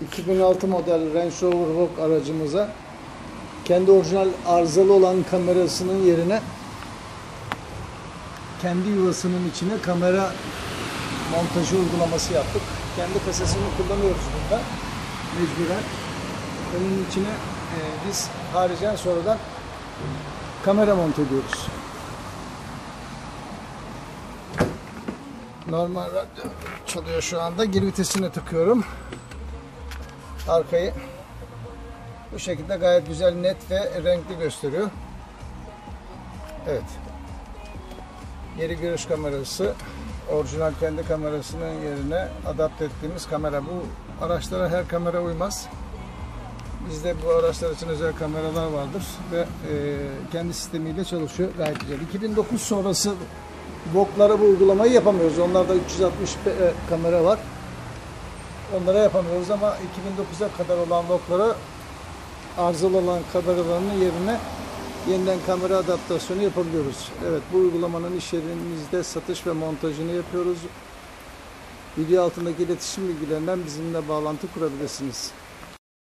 2006 model Range Rover Vogue aracımıza kendi orijinal arızalı olan kamerasının yerine kendi yuvasının içine kamera montajı uygulaması yaptık. Kendi kasasını kullanıyoruz burada mecburen. Onun içine e, biz haricen sonradan kamera monte ediyoruz. Normal radyo çalıyor şu anda. Gir vitesine takıyorum. Arkayı bu şekilde gayet güzel, net ve renkli gösteriyor. Evet. Geri görüş kamerası orijinal kendi kamerasının yerine adapte ettiğimiz kamera. Bu araçlara her kamera uymaz. Bizde bu araçlar için özel kameralar vardır ve e, kendi sistemiyle çalışıyor gayet güzel. 2009 sonrası Vok'lara bu uygulamayı yapamıyoruz. Onlarda 360 p- e, kamera var. Onlara yapamıyoruz ama 2009'a kadar olan Vok'lara arızalı olan kameralarının yerine yeniden kamera adaptasyonu yapabiliyoruz. Evet bu uygulamanın iş yerimizde satış ve montajını yapıyoruz. Video altındaki iletişim bilgilerinden bizimle bağlantı kurabilirsiniz.